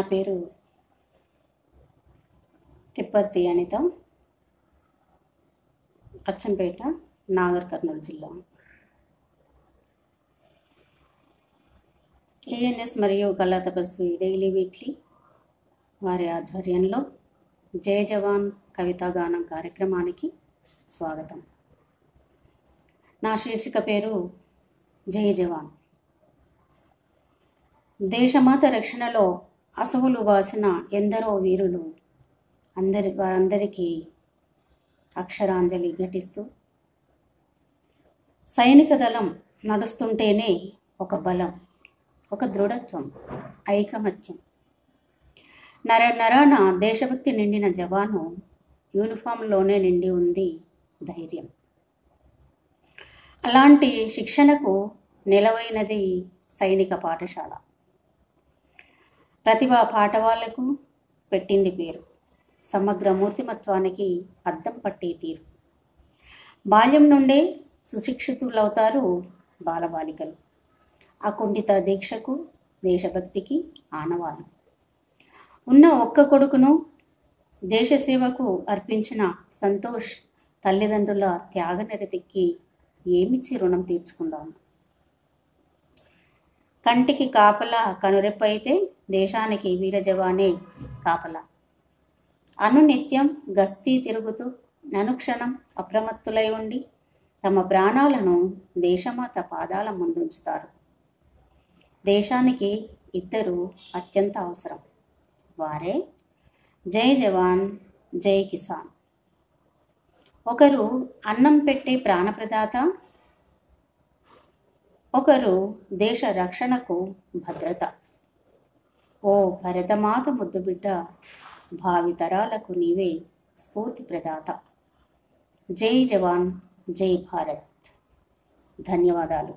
పేరు? తిప్పర్తి అనిత. అచ్చంపేట నాగర్ కర్నూలు జిల్లా. ఏఎన్ఎస్ మరియు కళా తపస్వి డైలీ వీక్లీ వారి ఆధ్వర్యంలో జయ జవాన్ కవితా గానం కార్యక్రమానికి స్వాగతం. నా శీర్షిక పేరు జయ జవాన్. దేశమాత రక్షణలో అసవులు వాసిన ఎందరో వీరులు అందరి వారందరికీ అక్షరాంజలి ఘటిస్తూ సైనిక దళం నడుస్తుంటేనే ఒక బలం ఒక దృఢత్వం ఐకమత్యం. నర నరాన దేశభక్తి నిండిన జవాను యూనిఫామ్లోనే నిండి ఉంది ధైర్యం. అలాంటి శిక్షణకు నిలవైనది సైనిక పాఠశాల. ప్రతిభా పాఠవాళ్ళకు పెట్టింది పేరు. సమగ్ర మూర్తిమత్వానికి అద్దం పట్టే తీరు. బాల్యం నుండే సుశిక్షితులవుతారు బాలబాలికలు. అకుంఠిత దీక్షకు దేశభక్తికి ఆనవాలు ఉన్న ఒక్క కొడుకును దేశసేవకు అర్పించిన సంతోష్ తల్లిదండ్రుల త్యాగనిరతికి ఏమిచ్చి రుణం తీర్చుకుందాము? కంటికి కాపల కనురెప్పైతే దేశానికి వీర జవానే కాపల అనునిత్యం గస్తీ తిరుగుతూ ననుక్షణం అప్రమత్తులై ఉండి తమ ప్రాణాలను దేశమాత పాదాల ముందుంచుతారు. దేశానికి ఇద్దరు అత్యంత అవసరం. వారే జై జవాన్ జై కిసాన్. ఒకరు అన్నం పెట్టే ప్రాణప్రదాత ఒకరు దేశ రక్షణకు భద్రత. ఓ భరతమాత ముద్దుబిడ్డ భావితరాలకు నీవే స్ఫూర్తి ప్రదాత. జై జవాన్ జై భారత్. ధన్యవాదాలు.